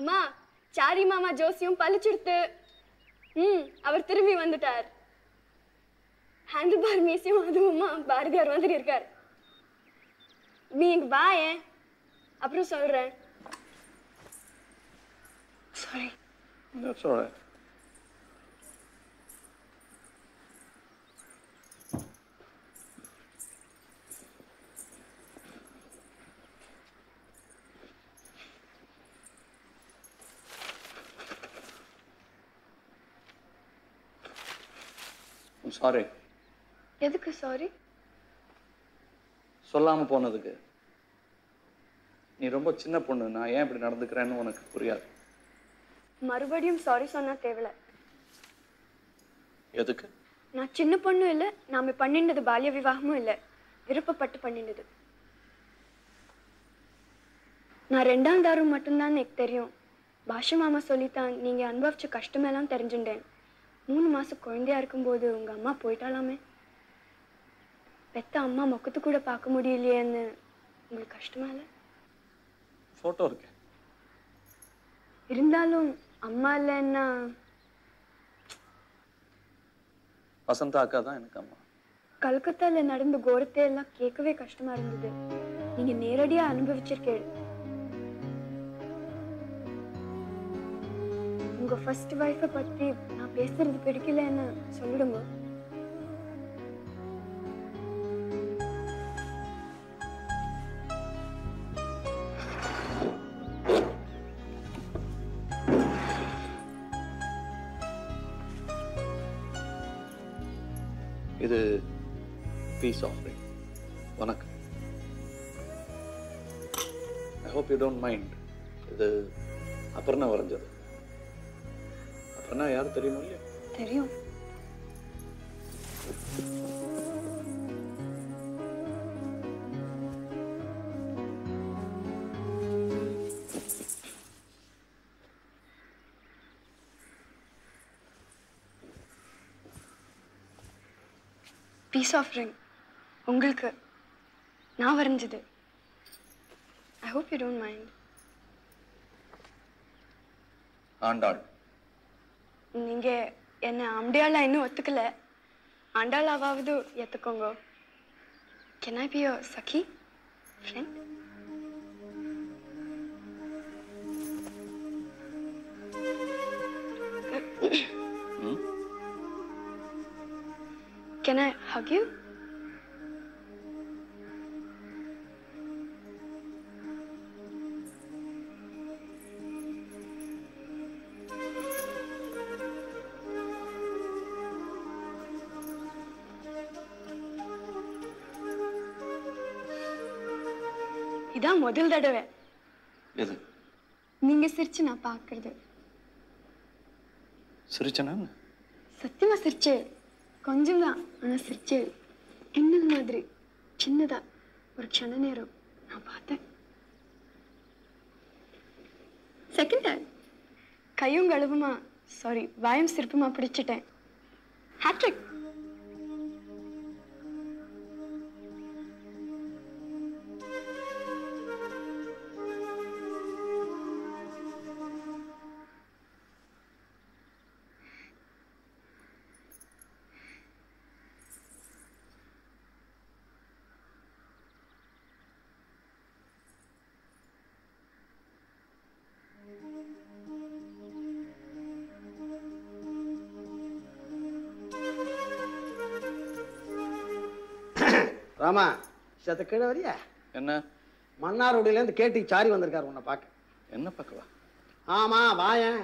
அம்மா சாரி மாமா ஜோசியம் பழிச்சுடுத்து ம் அவர் திரும்பி வந்துட்டார். ஹேண்டில் பார் மீசியம் அதுவுமா பாரதியார் வந்துட்டு இருக்கார். நீ இங்க வா அப்புறம் சொல்றேன். Sorry That's sorry. எதுக்கு சாரி? சொல்லாம போனதுக்கு. நீ ரொம்ப சின்ன பொண்ணு நான் ஏன் இப்படி நடந்துக்கிறேன்னு உனக்கு புரியாது. மறுபடியும் சாரி சொன்னா தேவையில்ல எதுக்கு? நான் சின்ன பொண்ணும் இல்லை நாம பண்ணிண்டது பால்ய விவாகமும் இல்லை விருப்பப்பட்டு பண்ணிண்டது நான் ரெண்டாம் தாரம் மட்டும்தான் எனக்கு தெரியும். பாஷா மாமா சொல்லித்தான் நீங்க அனுபவிச்ச கஷ்டமெல்லாம் தெரிஞ்சுட்டேன். மூணு மாசம் குழந்தையா இருக்கும்போது உங்க அம்மா போயிட்டாலாமே? பெத்த அம்மா முகத்து கூட பார்க்க முடியலையேன்னு உங்களுக்கு கஷ்டமா இல்லை? ஃபோட்டோ இருக்கு. இருந்தாலும் அம்மா இல்லைன்னா வசந்தா அக்கா தான் எனக்கு அம்மா. கல்கத்தால நடந்த கோரத்தை எல்லாம் கேட்கவே கஷ்டமா இருந்தது. நீங்க நேரடியா அனுபவிச்சிருக்கேள் உங்க ஃபர்ஸ்ட் வைஃபை பத்தி நான் பேசுறது பிடிக்கலன்னு சொல்லிடுங்க. இது பீஸ் ஆஃபரிங் வணக்கம். I hope you don't mind இது அபர்ணா வரைஞ்சது அபர்ணா யார் தெரியுமா இல்லையா? தெரியும். பீஸ் ஆஃப் ரிங் உங்களுக்கு நான் வரைஞ்சது. I hope you don't mind Andal. நீங்க என்ன ஆம்படியாளா இன்னும் ஒத்துக்கல. ஆண்டாளாவது ஏத்துக்கோங்க. கேன் ஐ பி யோர் சఖி ஃப்ரெண்ட் ஐ ஹக் இதான் முதல் தடவை. எது? நீங்க சிரிச்சு நான் பார்க்கறது. சிரிச்சனா? சத்தியமா சிரிச்சே. கொஞ்சம் தான் ஆனா சிரிச்சே. என்னது மாதிரி சின்னதா. ஒரு க்ஷண நேரம். நான் பார்த்தேன். செகண்ட் டைம் கையும் கழுவுமா சாரி வாயும் சிரிப்புமா? பிடிச்சிட்டேன். ஹேட்ரிக் ராமா சத்த கீழே வரியா? என்ன? மன்னார்குடியிலேருந்து கேட்டி சாரி வந்திருக்காரு உன்னை பார்க்க. என்ன பார்க்கவா? ஆமா வாயேன்.